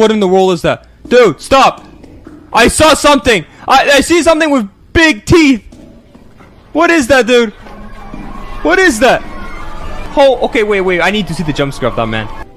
What in the world is that? Dude, stop! I saw something! I, I see something with big teeth! What is that, dude? What is that? Oh, okay, wait, wait. I need to see the jump scare of that man.